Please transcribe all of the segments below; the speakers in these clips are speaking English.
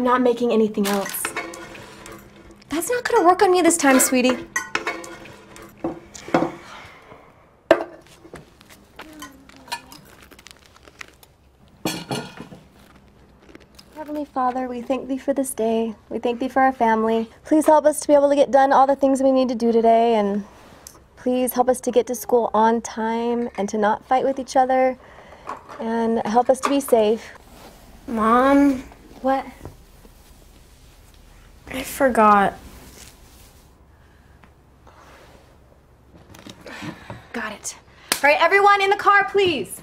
I'm not making anything else. That's not gonna work on me this time, sweetie. Heavenly Father, we thank thee for this day. We thank thee for our family. Please help us to be able to get done all the things we need to do today and please help us to get to school on time and to not fight with each other and help us to be safe. Mom, What? I forgot. Got it. All right, everyone in the car, please.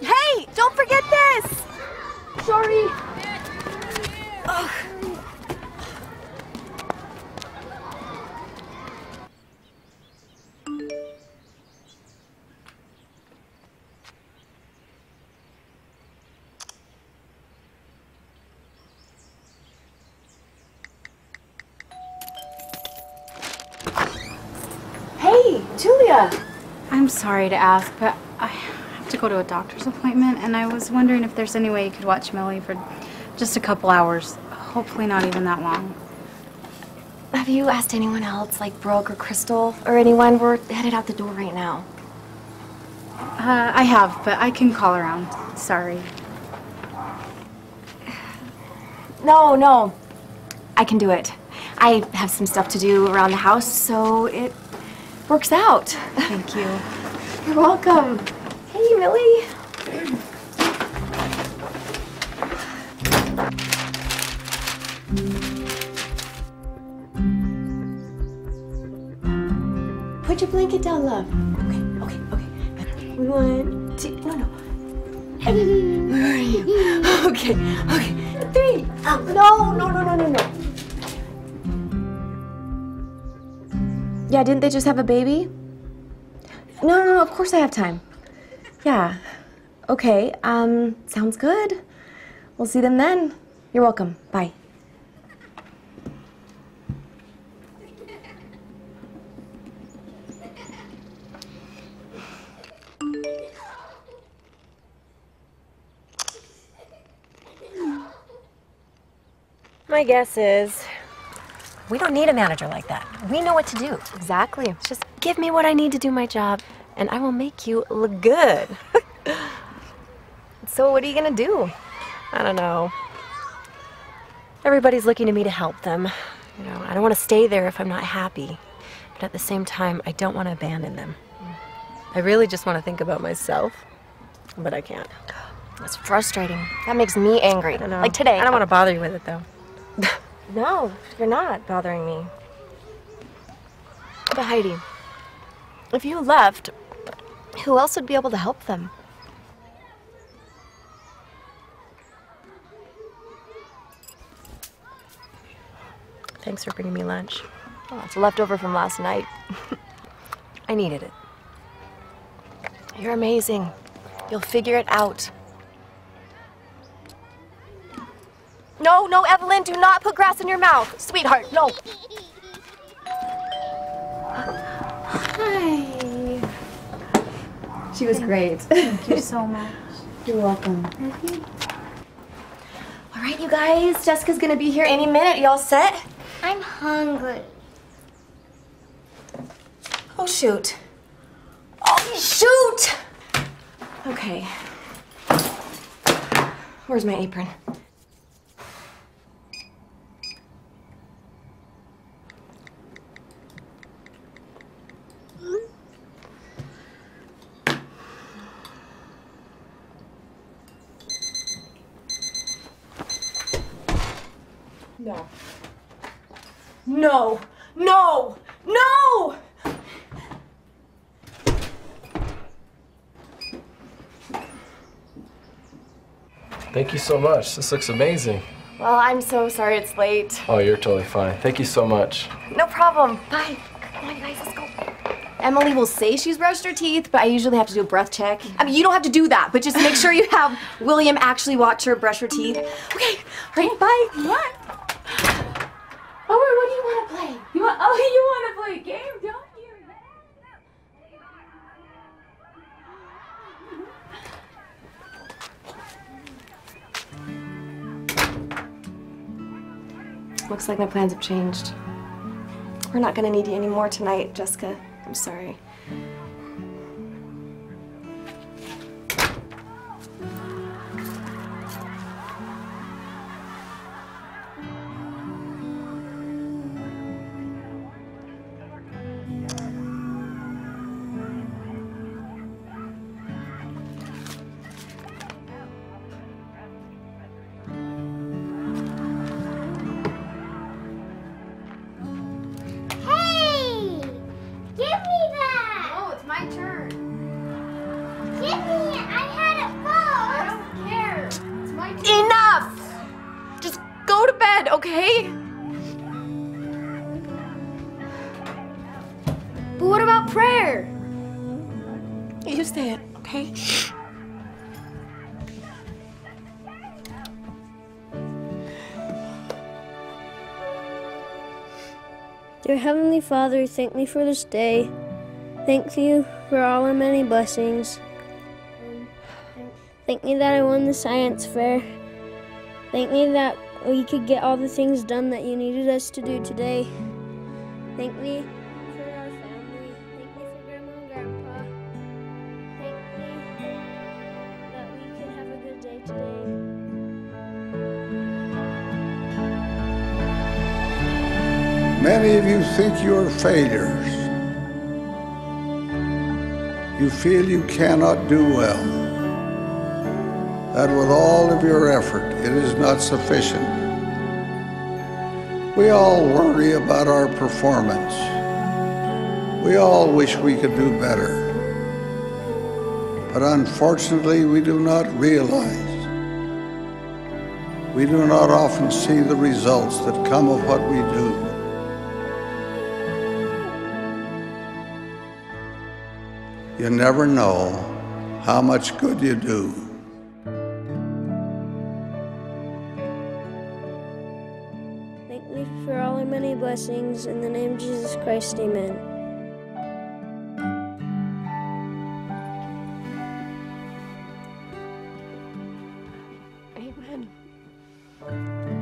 Hey, don't forget this. Sorry. Ugh. I'm sorry to ask, but I have to go to a doctor's appointment, and I was wondering if there's any way you could watch Millie for just a couple hours. Hopefully, not even that long. Have you asked anyone else, like Brooke or Crystal or anyone? We're headed out the door right now. Uh, I have, but I can call around. Sorry. No, no. I can do it. I have some stuff to do around the house, so it works out. Thank you. You're welcome. Hey, Millie. Put your blanket down, love. Okay, okay, okay. One, two, no, no. Where are you? Okay, okay. Three. Um, no, no, no, no, no, no. Yeah, didn't they just have a baby? No, no, no, of course I have time. Yeah. Okay, um, sounds good. We'll see them then. You're welcome. Bye. My guess is we don't need a manager like that. We know what to do. Exactly. Just give me what I need to do my job, and I will make you look good. So, what are you gonna do? I don't know. Everybody's looking to me to help them. You know, I don't want to stay there if I'm not happy, but at the same time, I don't want to abandon them. I really just want to think about myself, but I can't. That's frustrating. That makes me angry. I don't know. Like today. I don't want to bother you with it though. No, you're not bothering me. But Heidi, if you left, who else would be able to help them? Thanks for bringing me lunch. Oh, it's leftover from last night. I needed it. You're amazing. You'll figure it out. No, no, Evelyn, do not put grass in your mouth. Sweetheart, no. Hi. She was great. Thank you so much. You're welcome. Mm-hmm. All right, you guys. Jessica's gonna be here any minute. Y'all set? I'm hungry. Oh, shoot. Oh, shoot! Okay. Where's my apron? No. No! No! No! Thank you so much. This looks amazing. Well, I'm so sorry it's late. Oh, you're totally fine. Thank you so much. No problem. Bye. Come on, guys, let's go. Emily will say she's brushed her teeth, but I usually have to do a breath check. I mean, you don't have to do that, but just make sure you have William actually watch her brush her teeth. Okay, all right, bye. What? Oh, what do you want to play? You want? Oh, you want to play a game, don't you? Looks like my plans have changed. We're not gonna need you anymore tonight, Jessica. I'm sorry. Bed, okay? But what about prayer? You say it, okay? Dear Heavenly Father, thank me for this day. Thank you for all our many blessings. Thank me that I won the science fair. Thank me that we could get all the things done that you needed us to do today. Thank me for our family. Thank me for Grandma and Grandpa. Thank me that we can have a good day today. Many of you think you are failures. You feel you cannot do well. That with all of your effort, it is not sufficient. We all worry about our performance. We all wish we could do better. But unfortunately, we do not realize. We do not often see the results that come of what we do. You never know how much good you do. blessings. In the name of Jesus Christ, amen. Amen.